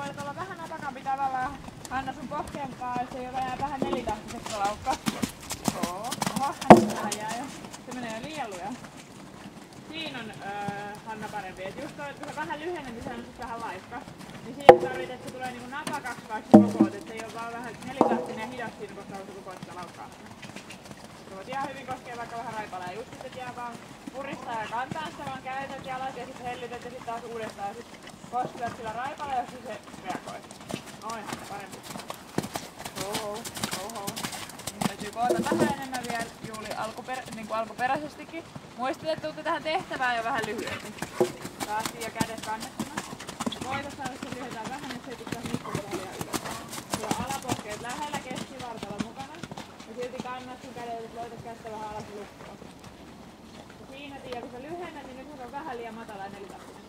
koetat olla vähän napakampi tavallaan. Anna sun pohkeen kanssa, se jää vähän nelitahtiseksi laukka. Oo. Oho, vähän jää jo. Se menee jo liian luja. Siinä on öö, Hanna parempi. Et just toi, kun se vähän lyhenee, niin se on vähän laikka. Niin siinä tarvit, että se tulee niinku napakaksi vaikka kokoot, että se ei ole vaan vähän nelitahtinen ja hidas siinä, koska on koko sitä laukkaa. Voit ihan hyvin koskea vaikka vähän raipalaa. Just sitten jää vaan puristaa ja kantaa sitä vaan käytät jalat ja sitten hellytät ja sitten taas uudestaan ja sitten kosketat sillä raipalla ja sitten se reagoi. Noin, parempi. Oho, oho. Täytyy koota vähän enemmän vielä Juuli alkuper, niin kuin alkuperäisestikin. Muistat, että tähän tehtävään jo vähän lyhyemmin. Taastiin ja kädet kannettuna. Koita saada se lyhytään vähän, että se ei pitää nippua liian ylös. Sulla on alapohkeet lähellä keskivartalo mukana. Ja silti kannat loitat kättä vähän alas lukkoon. Siinä tiedä, kun sä lyhennät, niin nyt se on vähän liian matala ja nelitahtinen.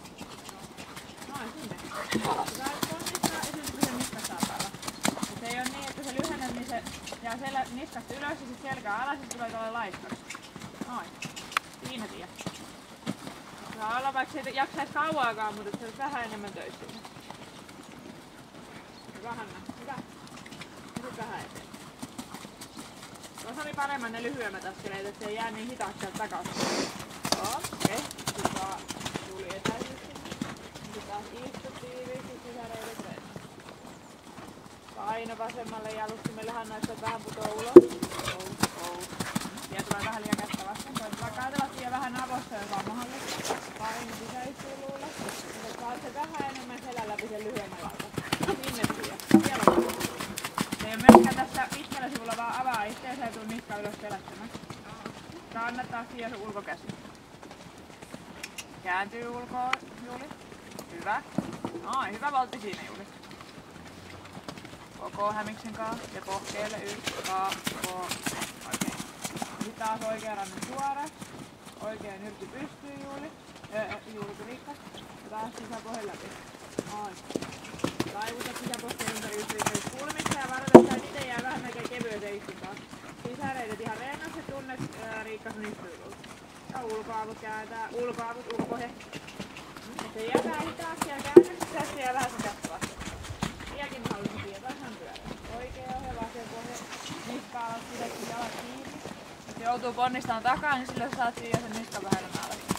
Noin, sinne. Sä ponnistaa ja pysyy niskasta alhaalla. Ja se ei ole niin, että sä lyhennät, niin se jää selä, niskasta ylös ja sit selkä alas ja sit tulee tuolla laiskaksi. Noin. Siinä tiedä. Saa olla vaikka se ei jaksais kauaakaan, mutta se olisi vähän enemmän töissä. Hyvä Hanna, hyvä. Nyt vähän eteen. Tuossa oli paremman ne lyhyemmät askeleet, että se ei jää niin hitaaksi sieltä takaisin. Okei. Sitten vaan tuli etäisyys sinne. Sitten taas istu tiiviisti sisäreidet reet. Paino vasemmalle jalustimelle, Hanna, että vähän putoo ulos. Oh, oh. Vielä tulee vähän liian kättä vasten. Koet vaikka ajatella siihen vähän avossa, on mahdollista. Paino sisäistyluulle. Sitten saat se vähän enemmän selän läpi sen lyhyemmän lauta. Sinne siihen. Vielä on. Se ei tässä vaan itseensä ja tuu niska ylös pelättämään. Kannattaa siihen sun ulkokäsi. Kääntyy ulkoa, Juuli. Hyvä. Noin, hyvä valtti siinä, Juuli. Koko hämiksen kaa ja pohkeelle yksi, kaa, koo. Oikein. Sitten taas oikea ranne suora. Oikea nyrkki pystyy, Juuli. Öö, Juuli kulikka. Ja taas sisäpohjan läpi. Noin. Taivuta sisäpohjan ympäri yksi kulmissa ja Ja ulkoavut kääntää, ulkoavut, ulkohe. Ja se jää vähän hitaaksi ja tässä jää vähän kättä vasten. Vieläkin mahdollista siihen tasan pyörä. Oikea ohje, vasen pohja, niska alas, sideksi jalat kiinni. Jos joutuu ponnistamaan takaa, niin silloin saat siihen sen niskan vähän alas.